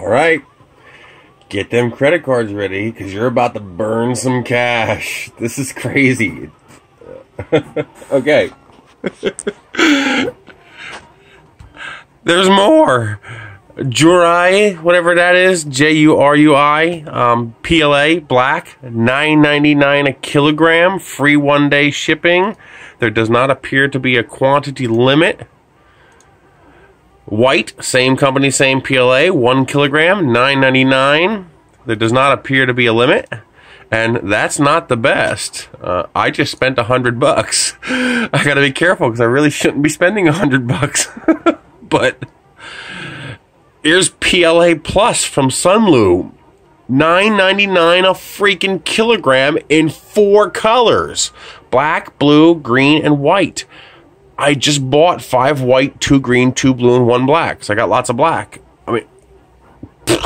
All right. Get them credit cards ready because you're about to burn some cash. This is crazy. okay. There's more. Jurui, whatever that is, J U R U I, um, PLA, black, nine ninety nine a kilogram, free one day shipping. There does not appear to be a quantity limit. White, same company, same PLA, one kilogram, nine ninety nine. There does not appear to be a limit. And that's not the best. Uh, I just spent a hundred bucks. I gotta be careful because I really shouldn't be spending a hundred bucks. but here's PLA Plus from Sunlu. Nine ninety nine a freaking kilogram in four colors black, blue, green, and white. I just bought five white, two green, two blue, and one black. So I got lots of black. I mean,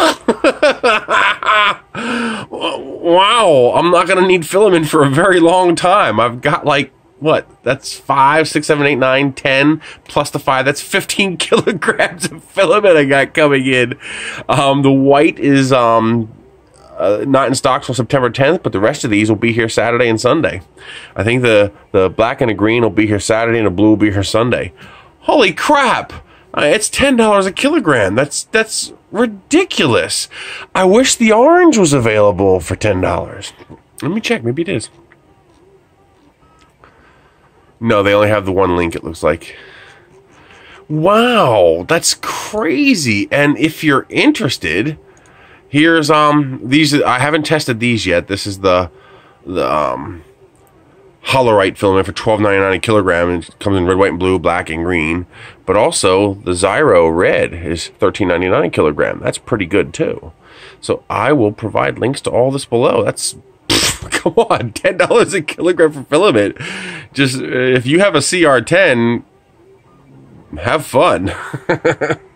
wow, I'm not going to need filament for a very long time. I've got like, what? That's five, six, seven, eight, nine, ten, plus the five. That's 15 kilograms of filament I got coming in. Um, the white is um, uh, not in stock till September 10th, but the rest of these will be here Saturday and Sunday. I think the, the black and the green will be here Saturday and the blue will be here Sunday. Holy crap! Uh, it's ten dollars a kilogram. That's that's ridiculous. I wish the orange was available for ten dollars. Let me check. Maybe it is. No, they only have the one link. It looks like. Wow, that's crazy. And if you're interested, here's um these. I haven't tested these yet. This is the the um Holorite filament for twelve ninety nine a kilogram, and it comes in red, white, and blue, black, and green. But also the Ziro red is thirteen ninety nine a kilogram. That's pretty good too. So I will provide links to all this below. That's come on, ten dollars a kilogram for filament. Just if you have a CR10, have fun.